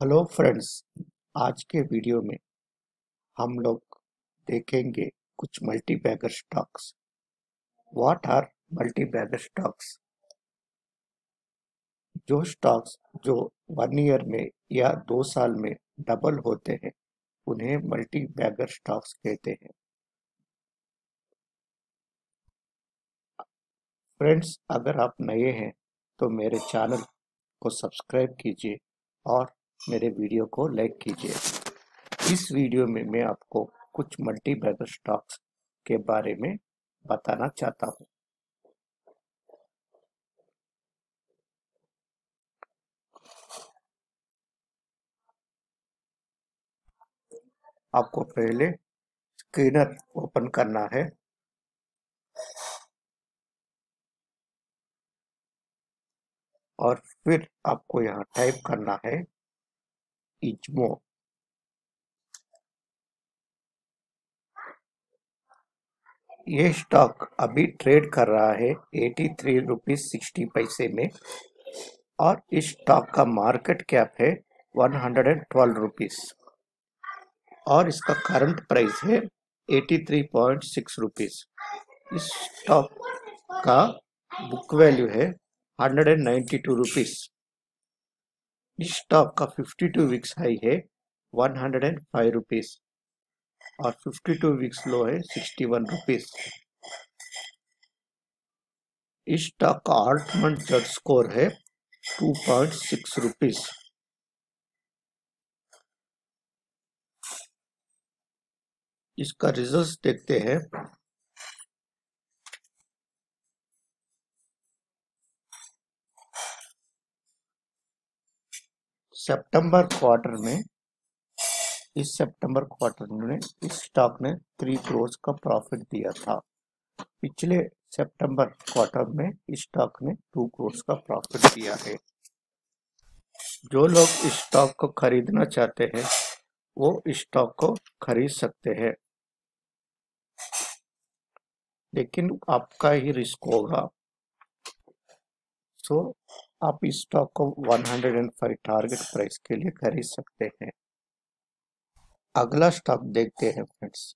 Hello friends आज के video में हम लोग देखेंगे कुछ multi bagger stocks what are multi bagger stocks जो स्टॉक्स जो वन ईयर में या दो साल में डबल होते हैं, उन्हें मल्टी बैगर स्टॉक्स कहते हैं। फ्रेंड्स अगर आप नए हैं तो मेरे चैनल को सब्सक्राइब कीजिए और मेरे वीडियो को लाइक कीजिए। इस वीडियो में मैं आपको कुछ मल्टी बैगर स्टॉक्स के बारे में बताना चाहता हूँ। आपको पहले स्क्रीनर ओपन करना है। और फिर आपको यहाँ टाइप करना है इजमो ये स्टॉक अभी ट्रेड कर रहा है एटी थ्री रुपीज़ सिक्सटी पैसे में और इस स्टॉक का मार्केट कैप है one hundred and twelve rupees और इसका करंट प्राइस है eighty three point six rupees इस स्टॉक का बुक वैल्यू है hundred and ninety two rupees इस स्टॉक का फिफ्टी टू वीक्स हाई है one hundred and five rupees और फिफ्टी टू वीक्स लो है सिक्सटी वन इस स्टॉक का आल्ट मंथ जट स्कोर है टू पॉइंट सिक्स रुपीज़ इसका रिज़ल्ट देखते हैं। सितंबर क्वार्टर में, इस सितंबर क्वार्टर में इस स्टॉक ने थ्री करोड़ का प्रॉफिट दिया था। पिछले सितंबर क्वार्टर में इस स्टॉक ने टू करोड़ का प्रॉफिट दिया है। जो लोग इस स्टॉक को खरीदना चाहते हैं, वो इस स्टॉक को खरीद सकते हैं। लेकिन आपका ही रिस्क होगा। सो आप इस स्टॉक को 105 टारगेट प्राइस के लिए खरीद सकते हैं। अगला स्टॉक देखते हैं फ्रेंड्स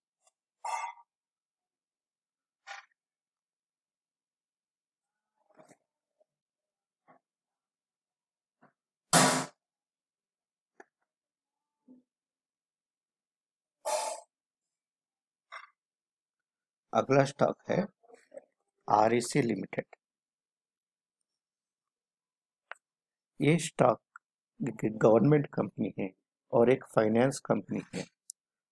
अगला स्टॉक है आरईसी लिमिटेड ये स्टॉक एक गवर्नमेंट कंपनी है और एक फाइनेंस कंपनी है।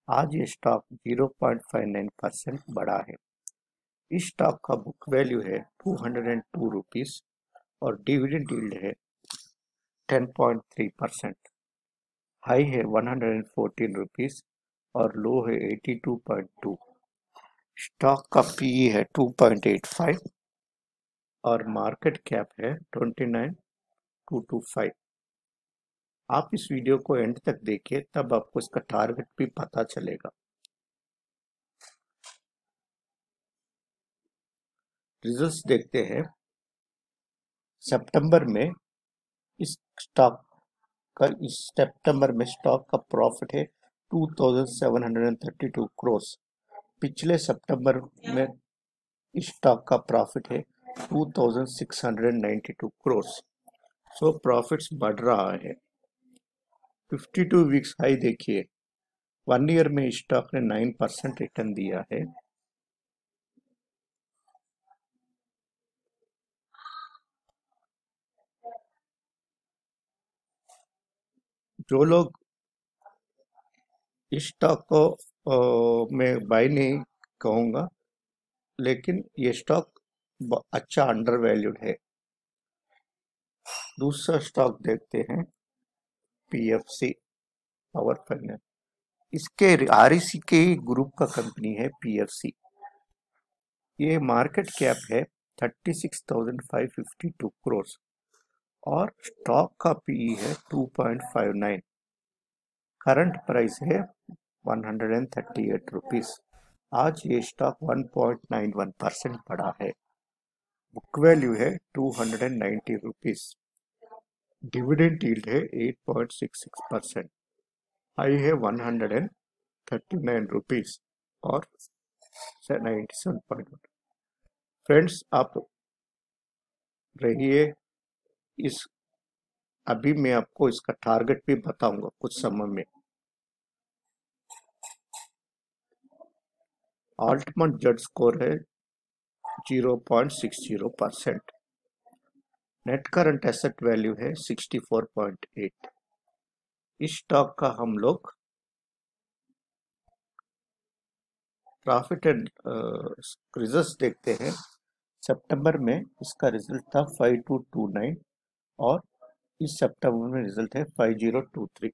आज ये स्टॉक 0.59 परसेंट बढ़ा है। इस स्टॉक का बुक वैल्यू है two hundred and two rupees और डिविडेंड यील्ड है 10.3 परसेंट हाई है 114 रुपीज़ और लो है 82.2 स्टॉक का पीई है 2.85 और मार्केट कैप है 29 टू टू फाइव आप इस वीडियो को एंड तक देखिए, तब आपको इसका टारगेट भी पता चलेगा। रिजल्ट्स देखते हैं। सितंबर में इस स्टॉक का, इस सितंबर में स्टॉक का प्रॉफिट है 2732 करोड़ पिछले सितंबर में स्टॉक का प्रॉफिट है 2692 करोड़ सो प्रॉफिट्स बढ़ रहा है। 52 वीक्स हाई देखिए। वन ईयर में स्टॉक ने 9 परसेंट रिटर्न दिया है। जो लोग इस स्टॉक को मैं बाई नहीं कहूँगा, लेकिन ये स्टॉक अच्छा अंडर वैल्यूड है। दूसरा स्टॉक देखते हैं पीएफसी पावर फाइनेंस इसके आरईसी के ग्रुप का कंपनी है पीएफसी ये मार्केट कैप है thirty six thousand five fifty two crore और स्टॉक का पीई है point five nine current price है one hundred and thirty eight rupees आज ये stock one point nine one percent बढ़ा है। बुक वैल्यू है two hundred and ninety rupees yield है 8.66 परसेंट हाई है 139 रुपीस और 97.1 फ्रेंड्स आप रहिए इस, अभी मैं आपको इसका टारगेट भी बताऊँगा कुछ समय में। अल्टीमेट जड स्कोर है 0.60 percent net current asset value है 64.8 इस स्टॉक का हम लोग प्रॉफिट एंड रिज़ल्ट देखते हैं। सितंबर में इसका रिज़ल्ट था 5229 और इस सितंबर में रिज़ल्ट है 5023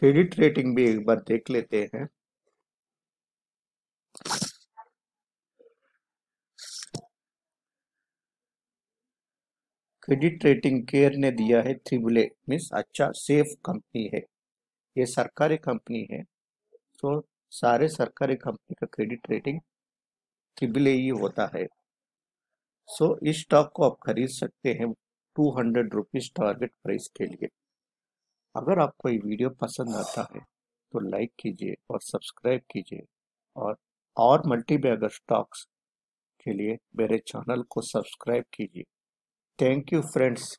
क्रेडिट रेटिंग भी एक बार देख लेते हैं। क्रेडिट रेटिंग केयर ने दिया है थ्रिबल मीन्स अच्छा सेफ़ कंपनी है। ये सरकारी कंपनी है तो सारे सरकारी कंपनी का क्रेडिट रेटिंग ट्रिपल ही होता है। सो so, इस स्टॉक को आप खरीद सकते हैं two hundred rupees target price के लिए। अगर आपको ये वीडियो पसंद आता है तो लाइक कीजिए और सब्सक्राइब कीजिए और और मल्टी बैगर स्टॉक्स के लिए मेरे चैनल को सब्सक्राइब कीजिए। Thank you friends.